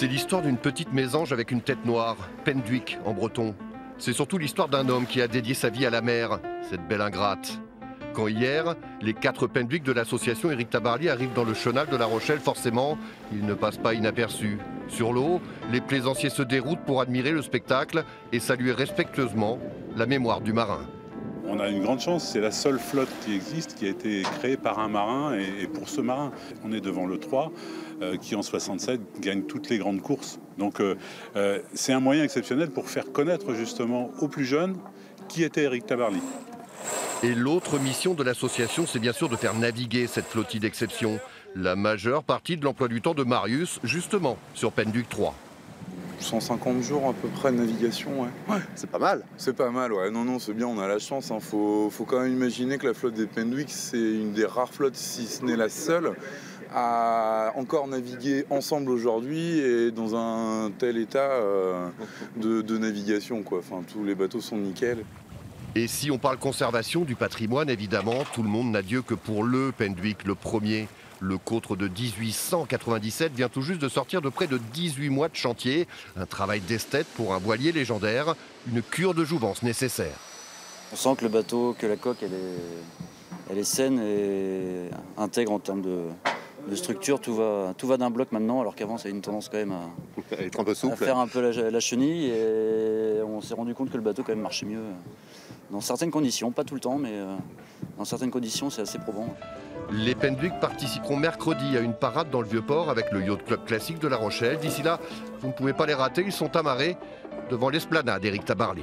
C'est l'histoire d'une petite mésange avec une tête noire, Penduic en breton. C'est surtout l'histoire d'un homme qui a dédié sa vie à la mer, cette belle ingrate. Quand hier, les quatre Penduic de l'association Éric Tabarly arrivent dans le chenal de La Rochelle, forcément, ils ne passent pas inaperçus. Sur l'eau, les plaisanciers se déroutent pour admirer le spectacle et saluer respectueusement la mémoire du marin. On a une grande chance, c'est la seule flotte qui existe qui a été créée par un marin et, pour ce marin. On est devant le 3 euh, qui en 67 gagne toutes les grandes courses. Donc euh, euh, c'est un moyen exceptionnel pour faire connaître justement aux plus jeunes qui était Eric Tabarly. Et l'autre mission de l'association, c'est bien sûr de faire naviguer cette flottille d'exception. La majeure partie de l'emploi du temps de Marius, justement, sur Penduc 3. 150 jours à peu près de navigation, ouais. C'est pas mal. C'est pas mal, ouais. Non, non, c'est bien, on a la chance. Il hein. faut, faut, quand même imaginer que la flotte des Pendwick, c'est une des rares flottes, si ce n'est la seule, à encore naviguer ensemble aujourd'hui et dans un tel état euh, de, de, navigation, quoi. Enfin, tous les bateaux sont nickel. Et si on parle conservation du patrimoine, évidemment, tout le monde n'a Dieu que pour le Pendwick, le premier. Le côtre de 1897 vient tout juste de sortir de près de 18 mois de chantier. Un travail d'esthète pour un voilier légendaire, une cure de jouvence nécessaire. On sent que le bateau, que la coque, elle est, elle est saine et intègre en termes de, structure. Tout va, tout va d'un bloc maintenant, alors qu'avant, ça a une tendance quand même à, être un peu souple. faire un peu la, chenille. Et on s'est rendu compte que le bateau quand même marchait mieux dans certaines conditions, pas tout le temps, mais euh, dans certaines conditions, c'est assez probant. Les Pendwick participeront mercredi à une parade dans le Vieux-Port avec le Yacht Club Classique de La Rochelle. D'ici là, vous ne pouvez pas les rater, ils sont amarrés devant l'esplanade d'Éric Tabarly.